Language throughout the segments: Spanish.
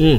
嗯。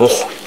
Boah.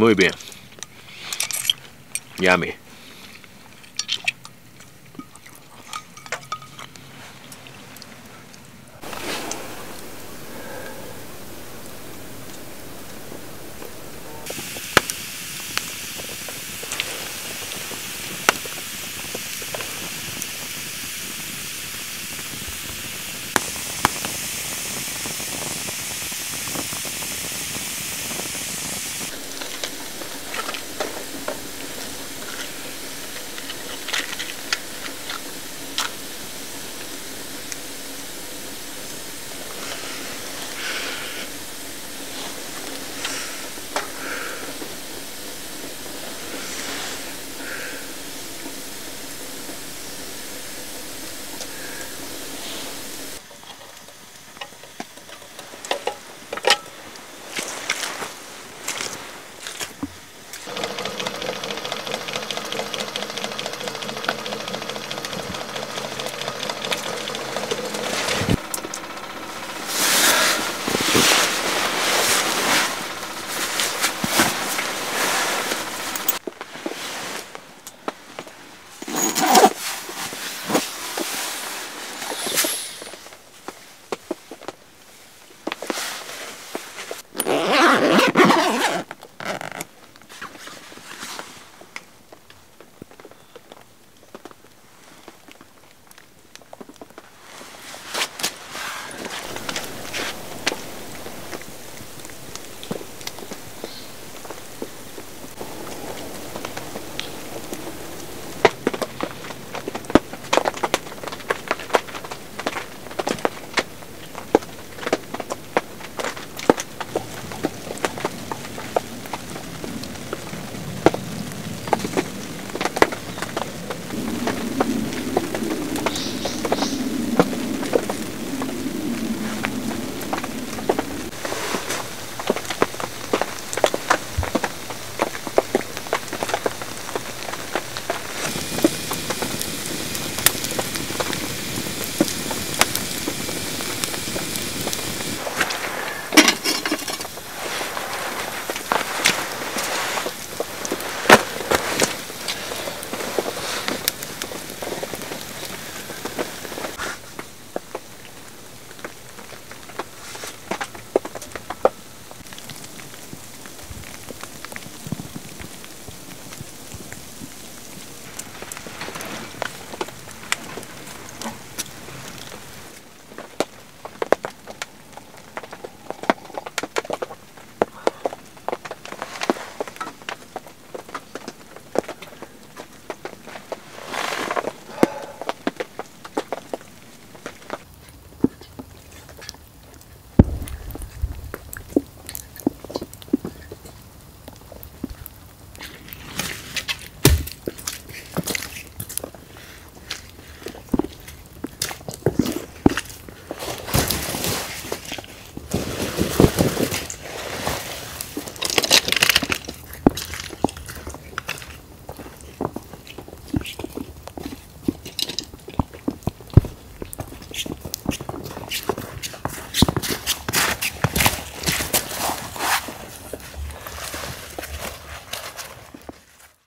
Muy bien. Yummy.